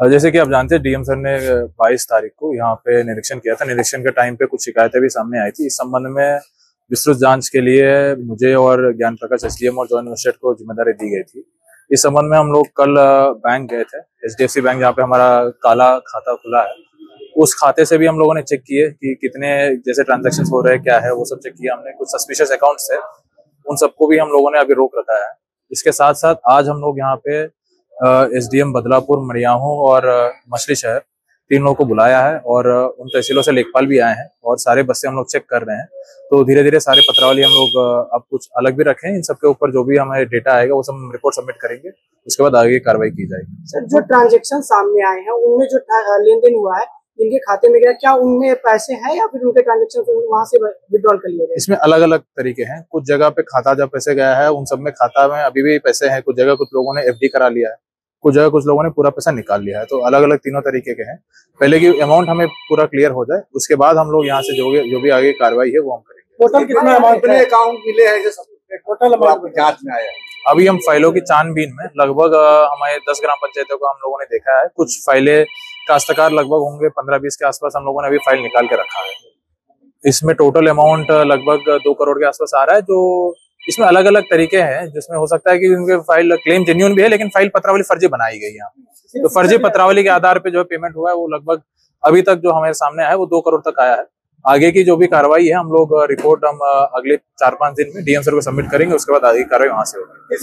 जैसे कि आप जानते हैं, डीएम सर ने 22 तारीख को यहाँ पे निरीक्षण किया था। निरीक्षण के टाइम पे कुछ शिकायतें भी सामने आई थी। इस संबंध में विस्तृत जाँच के लिए मुझे और ज्ञान प्रकाश एस और जॉइंट मजिस्ट्रेट को ज़िम्मेदारी दी गई थी। इस संबंध में हम लोग कल बैंक गए थे। एच बैंक जहाँ पे हमारा काला खाता खुला है। उस खाते से भी हम लोगों ने चेक किए कि कितने जैसे ट्रांजेक्शन हो रहे हैं, क्या है, वो सब चेक किया हमने कुछ सस्पिशियस अकाउंट्स है उन सबको भी हम लोगों ने अभी रोक रखा है। इसके साथ साथ आज हम लोग यहाँ पे S D M Badlapur Mariyahu और मछली शहर। तीन लोगों को बुलाया है और उन तहसीलों से लेखपाल भी आए हैं और सारे बस्ते हम लोग चेक कर रहे हैं। तो धीरे धीरे सारे पत्रावली हम लोग अब कुछ अलग भी रखे। हैं इन सबके ऊपर जो भी हमारे डेटा आएगा वो सब हम रिपोर्ट सबमिट करेंगे। उसके बाद आगे कार्रवाई की जाएगी। सर जो ट्रांजेक्शन सामने आए हैं उनमें जो लेन देन हुआ है जिनके खाते में गया क्या उनमें पैसे हैं या फिर उनके ट्रांजेक्शन वहाँ से विड्रॉल कर लिए गए? इसमें अलग अलग तरीके हैं। कुछ जगह पे खाता जब पैसे गया है उन सब में खाता में अभी भी पैसे हैं। कुछ जगह कुछ लोगों ने एफडी करा लिया है। कुछ जगह कुछ लोगों ने पूरा पैसा निकाल लिया है। तो अलग अलग तीनों तरीके के हैं। पहले की अमाउंट हमें पूरा क्लियर हो जाए उसके बाद हम लोग यहाँ से जो जो भी आगे कार्रवाई है वो हम करेंगे। टोटल कितना अमाउंट अकाउंट मिले हैं टोटल अमाउंट जाँच में आया अभी हम फाइलों की छानबीन में लगभग हमारे दस ग्राम पंचायतों को हम लोगों ने देखा है। कुछ फाइलें काश्तकार लगभग होंगे पंद्रह बीस के आसपास हम लोगों ने अभी फ़ाइल निकाल के रखा है। इसमें टोटल अमाउंट लगभग दो करोड़ के आसपास आ रहा है जो इसमें अलग अलग तरीके हैं जिसमें हो सकता है कि उनके फ़ाइल क्लेम जेन्यून भी है लेकिन फ़ाइल पत्रावली फर्जी बनाई गई है। तो फर्जी पत्रावली के आधार पे जो पेमेंट हुआ है वो लगभग अभी तक जो हमारे सामने आया वो दो करोड़ तक आया है। आगे की जो भी कार्रवाई है हम लोग रिपोर्ट हम अगले चार पाँच दिन में डीएम सर को सबमिट करेंगे उसके बाद आगे कार्रवाई वहाँ से होगी।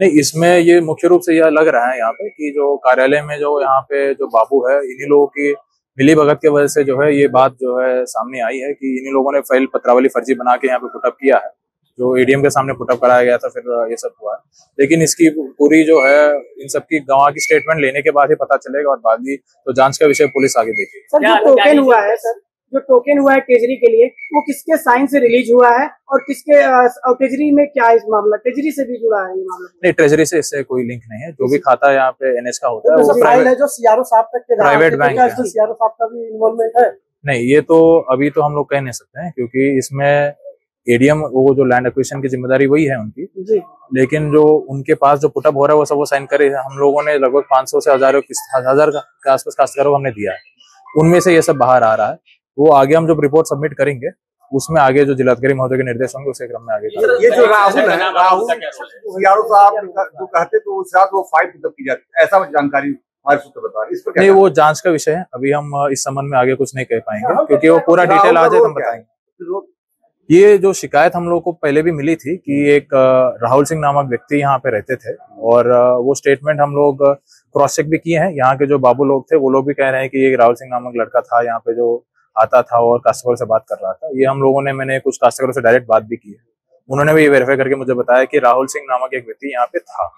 नहीं इसमें ये मुख्य रूप से यह लग रहा है यहाँ पे कि जो कार्यालय में जो यहाँ पे जो बाबू है इन्हीं लोगों की मिली भगत के वजह से जो है ये बात जो है सामने आई है कि इन्हीं लोगों ने फ़ाइल पत्रावली फर्जी बना के यहाँ पे पुटअप किया है। जो एडीएम के सामने पुटअप कराया गया था फिर ये सब हुआ। लेकिन इसकी पूरी जो है इन सब की गवाह की स्टेटमेंट लेने के बाद ही पता चलेगा और बाद ही तो जाँच का विषय पुलिस आगे देखेगी टोकन हुआ है सर? जो टोकन हुआ है टेजरी के लिए वो किसके साइन से रिलीज़ हुआ है और किसके और टेजरी में क्या इस मामला? टेजरी से भी जुड़ा है ये मामला? नहीं ट्रेजरी से इससे कोई लिंक नहीं है। जो भी खाता यहाँ पे एनएच का होता है वो फ़ाइल है जो सीआरओ साहब तक के प्राइवेट बैंक है। सीआरओ साहब का भी इन्वॉल्वमेंट है। नहीं ये तो अभी तो हम लोग कह नहीं सकते हैं क्योंकि इसमें एडीएम वो जो लैंड एक्विजिशन की ज़िम्मेदारी वही है उनकी। जी। लेकिन जो उनके पास जो पुटअप हो रहा है वो सब वो साइन करे। हम लोगों ने लगभग 500 से हज़ार हज़ार के आसपास काश्तकारों को हमने दिया है। उनमें से ये सब बाहर आ रहा है। वो आगे हम जब रिपोर्ट सबमिट करेंगे उसमें आगे जो जिलाधिकारी महोदय के निर्देश होंगे उसी क्रम में आगे ये जो राहुल है राहुल यारो साहब जो कहते तो उस रात वो फ़ाइल की जाती ऐसा जानकारी हमारे सूत्र बता रहे इस पर नहीं वो जाँच का विषय है। अभी हम इस संबंध में आगे कुछ नहीं कह पाएँगे क्योंकि वो पूरा डिटेल आ जाए तो हम बताएँगे। ये जो शिकायत हम लोग को पहले भी मिली थी कि एक राहुल सिंह नामक व्यक्ति यहाँ पे रहते थे और वो स्टेटमेंट हम लोग क्रॉस चेक भी किए हैं। यहाँ के जो बाबू लोग थे वो लोग भी कह रहे हैं कि ये राहुल सिंह नामक लड़का था यहाँ पे जो आता था और कास्टमर से बात कर रहा था। ये हम लोगों ने, मैंने कुछ कास्टमरों से डायरेक्ट बात भी की है। उन्होंने भी ये वेरीफाई करके मुझे बताया कि राहुल सिंह नामक एक व्यक्ति यहाँ पे था।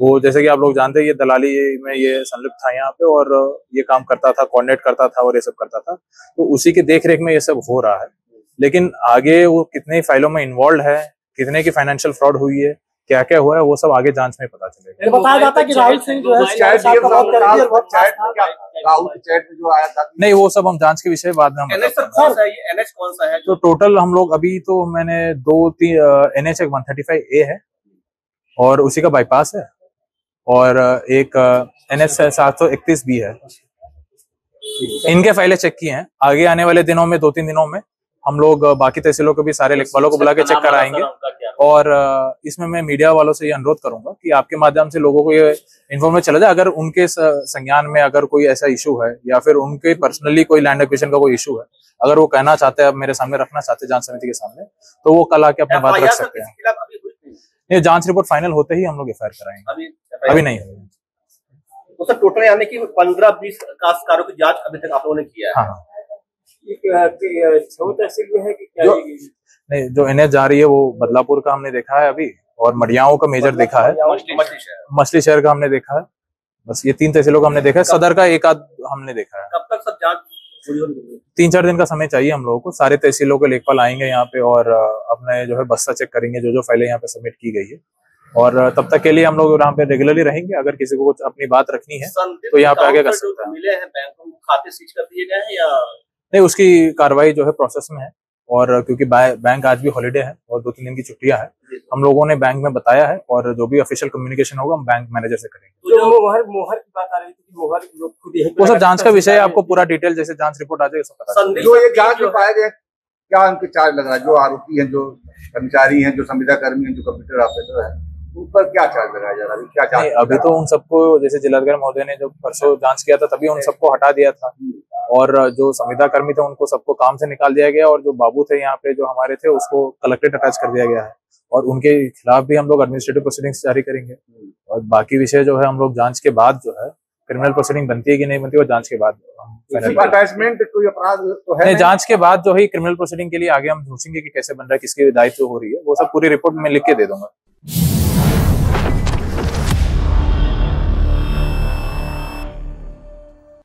वो जैसे कि आप लोग जानते हैं, ये दलाली में ये संलिप्त था यहाँ पे और ये काम करता था कोऑर्डिनेट करता था और ये सब करता था। तो उसी के देख में ये सब हो रहा है। लेकिन आगे वो कितने फाइलों में इन्वॉल्व है, कितने की फाइनेंशियल फ्रॉड हुई है क्या क्या हुआ है वो सब आगे जाँच में पता चलेगा। बताया जाता है कि राहुल सिंह जो है चैट में जो आया था नहीं वो सब हम जाँच के विषय बाद में हम एनएच कौन सा है तो टोटल हम लोग अभी तो मैंने दो तीन N H one thirty five A है और उसी का बाईपास है और एक एन एच सात सौ इकतीस बी है। इनके फाइलें चेक किए हैं। आगे आने वाले दिनों में दो तीन दिनों में हम लोग बाकी तहसीलों को भी सारे लेखपालों को बुला के चेक कराएँगे। और इसमें मैं मीडिया वालों से ये अनुरोध करूँगा कि आपके माध्यम से लोगों को ये इन्फॉर्मेशन चला जाए। अगर उनके संज्ञान में अगर कोई ऐसा इशू है या फिर उनके पर्सनली कोई लैंड एक्विजिशन का कोई इशू है अगर वो कहना चाहते हैं मेरे सामने रखना चाहते हैं जाँच समिति के सामने तो वो कल आके अपनी बात रख सकते हैं। नहीं। जाँच रिपोर्ट फाइनल होते ही हम लोग एफ़ कराएँगे। अभी नहीं हुई। तो सर टोटल यानी कि पंद्रह बीस काश्तकारों की जाँच अभी तक आप लोगों ने किया है? हाँ। तहसील में है कि क्या नहीं जो एनएच जा रही है वो बदलापुर का हमने देखा है अभी और मडियाओं का मेजर देखा है। मछली शहर। का हमने देखा है। बस ये तीन तहसीलों का हमने देखा है। सदर का एक आध हमने देखा है। कब तक सब जाँच तीन चार दिन का समय चाहिए हम लोगों को। सारे तहसीलों के लेखपाल आएँगे यहाँ पे और अपने जो है बस्ता चेक करेंगे जो जो फाइलें यहाँ पे सबमिट की गई है। और तब तक के लिए हम लोग यहाँ पे रेगुलरली रहेंगे। अगर किसी को कुछ अपनी बात रखनी है तो यहाँ पे आगे कर सकते हैं। मिले हैं बैंकों खाते सीज कर दिए गए हैं या नहीं उसकी कार्रवाई जो है प्रोसेस में है। और क्योंकि बैंक आज भी हॉलीडे है और दो तीन दिन की छुट्टियाँ है हम लोगों ने बैंक में बताया है और जो भी ऑफिशियल कम्युनिकेशन होगा हम बैंक मैनेजर से करेंगे। जो मोहर मोहर की बात आ रही थी मोहर लोग खुद यही वो सब जाँच का विषय है आपको पूरा डिटेल जैसे जाँच रिपोर्ट आ जाएगा सब पता जो ये जाँच में पाया गया क्या उनके चार्ज लग रहा है? जो आरोपी है जो कर्मचारी है जो संविदा कर्मी है जो कंप्यूटर ऑपरेटर है पर क्या चार्ज लगाया जा रहा है? अभी क्या चार्ज अभी तो उन सबको जैसे जिलाधिकारी महोदय ने जब परसों जाँच किया था तभी उन सबको हटा दिया था। और जो संविदा कर्मी थे उनको सबको काम से निकाल दिया गया और जो बाबू थे यहाँ पे जो हमारे थे उसको कलेक्ट्रेट अटैच कर दिया गया है। और उनके खिलाफ भी हम लोग एडमिनिस्ट्रेटिव प्रोसीडिंग्स जारी करेंगे। और बाकी विषय जो है हम लोग जाँच के बाद जो है क्रिमिनल प्रोसीडिंग बनती है कि नहीं बनती वो जाँच के बाद। अटैचमेंट कोई अपराध तो है। जाँच के बाद जो है क्रिमिनल प्रोसीडिंग के लिए आगे हम सोचेंगे कि कैसे बन रहा है किसकी दायित्व हो रही है वो सब पूरी रिपोर्ट में लिख के दे दूँगा।